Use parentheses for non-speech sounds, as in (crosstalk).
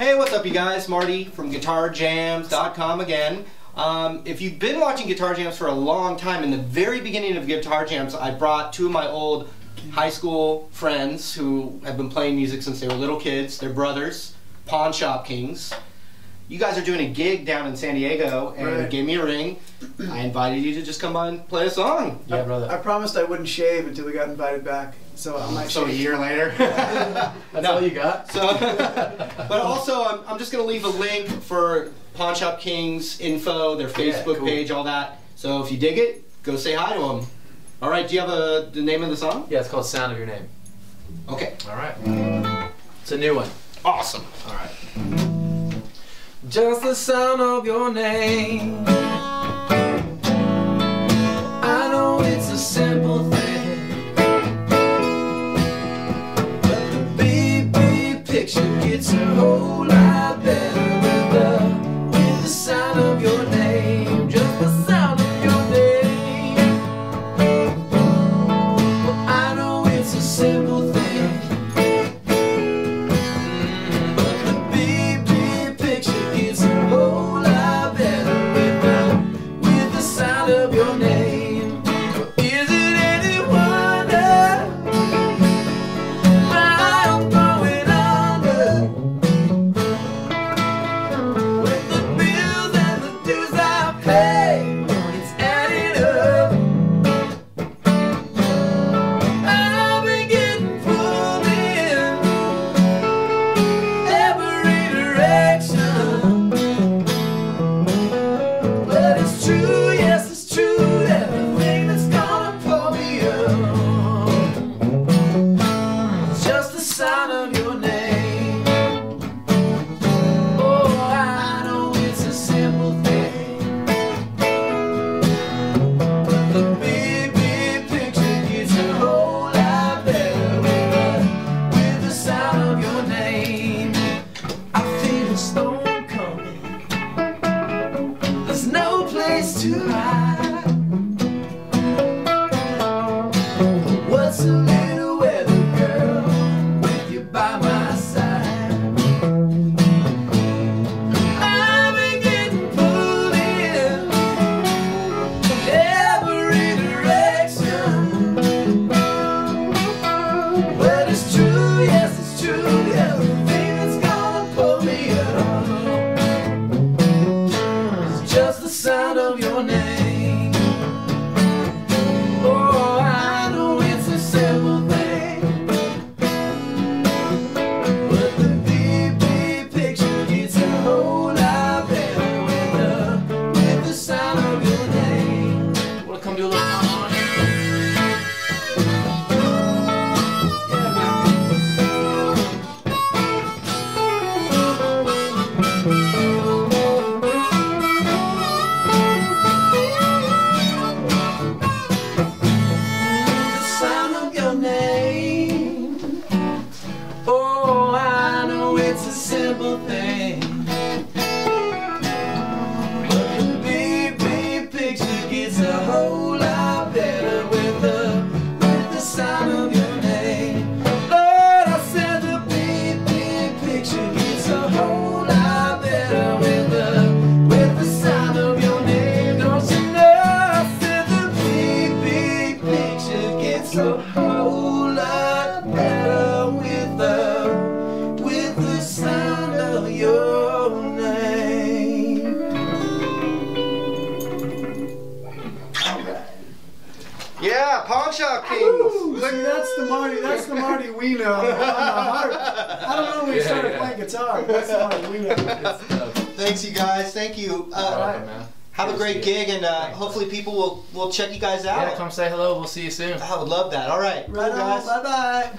Hey, what's up, you guys? Marty from GuitarJamz.com again. Um, if you've been watching Guitar Jamz for a long time, in the very beginning of Guitar Jamz, I brought two of my old high school friends who have been playing music since they were little kids. They're brothers, Pawn Shop Kings. You guys are doing a gig down in San Diego and Right. gave me a ring. I invited you to just come by and play a song. Yeah, brother. I promised I wouldn't shave until we got invited back, so I might So a year later. (laughs) That's No. all you got? So, (laughs) but also, I'm, I'm just going to leave a link for Pawn Shop Kings info, their Yeah, Facebook cool. page, all that. So if you dig it, go say hi to them. All right, do you have a, the name of the song? Yeah, it's called Sound of Your Name. Okay. All right. It's a new one. Awesome. All right. Just the sound of your name. Whole lot better place to hide. What's a little weather girl with you by my side? I've been getting pulled in every direction. But it's true, yes, it's true. Pawn Shop Kings. Ooh, see, that's the Marty. That's the Marty we know. on the heart. I don't know when we Yeah, started yeah. playing guitar. That's the Marty we know. Thanks, you guys. Thank you. Uh, Welcome, man. have a great gig, and uh, hopefully people will, will check you guys out. Yeah, come say hello. We'll see you soon. I would love that. All right. Right cool, on. guys. Bye bye.